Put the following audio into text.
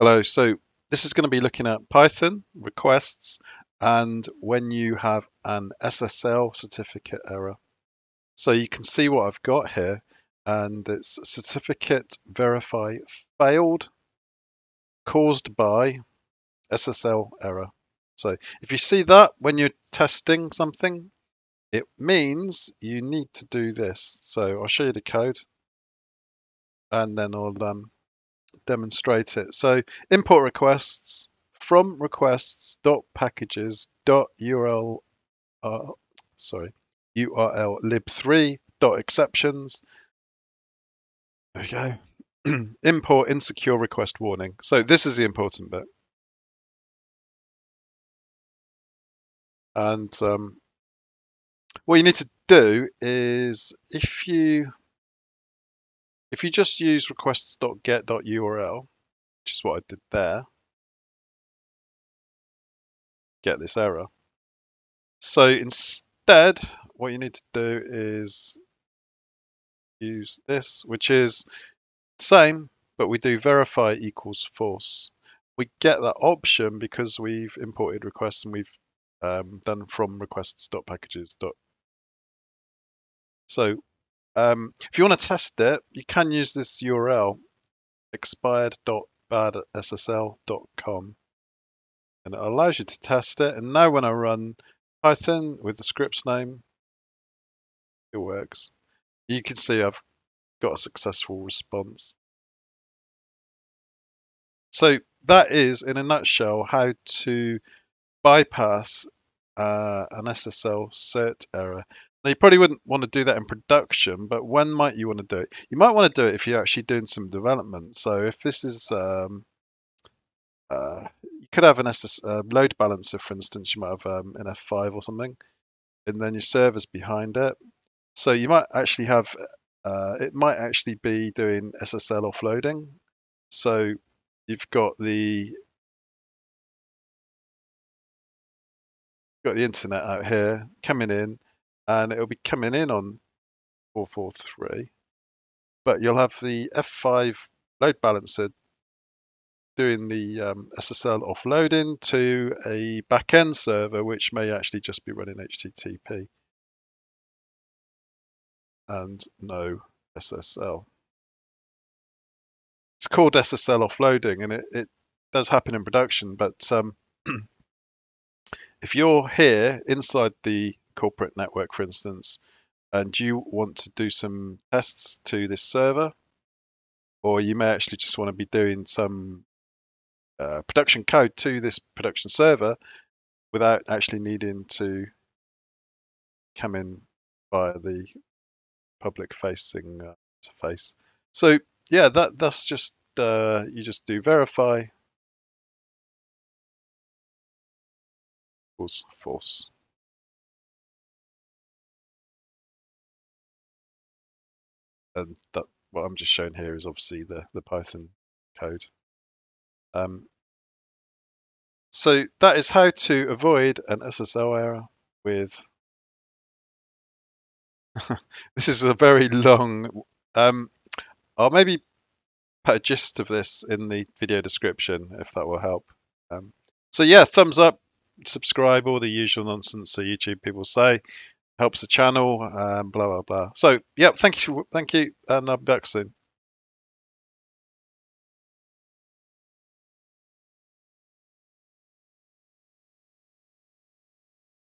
Hello, so this is going to be looking at Python requests and when you have an SSL certificate error. So you can see what I've got here and it's certificate verify failed caused by SSL error. So if you see that when you're testing something, it means you need to do this. So I'll show you the code and then I'll um, demonstrate it. So import requests from requests dot packages dot URL uh, sorry urllib3 dot exceptions. There we go. import insecure request warning. So this is the important bit. And um, what you need to do is if you if you just use requests.get.url, which is what I did there, get this error. So instead, what you need to do is use this, which is same, but we do verify equals false. We get that option because we've imported requests and we've um, done from requests.packages. So um, if you want to test it, you can use this URL, expired.badssl.com, and it allows you to test it. And now when I run Python with the script's name, it works. You can see I've got a successful response. So that is, in a nutshell, how to bypass uh, an SSL cert error. Now, you probably wouldn't want to do that in production, but when might you want to do it? You might want to do it if you're actually doing some development. So if this is, um, uh, you could have an SS uh, load balancer, for instance, you might have um, an F5 or something, and then your server's behind it. So you might actually have, uh, it might actually be doing SSL offloading. So you've got the got the internet out here coming in and it'll be coming in on 443 but you'll have the F5 load balancer doing the um, SSL offloading to a backend server which may actually just be running HTTP and no SSL. It's called SSL offloading and it, it does happen in production but um, if you're here inside the corporate network, for instance, and you want to do some tests to this server, or you may actually just want to be doing some uh, production code to this production server without actually needing to come in via the public facing uh, interface. So yeah, that that's just uh, you just do verify false. And that what I'm just showing here is obviously the, the Python code. Um, so that is how to avoid an SSL error with this is a very long um, I'll maybe put a gist of this in the video description if that will help. Um, so yeah, thumbs up, subscribe, all the usual nonsense that YouTube people say helps the channel, um, blah blah blah. So yeah, thank you, thank you, and I'll be back soon.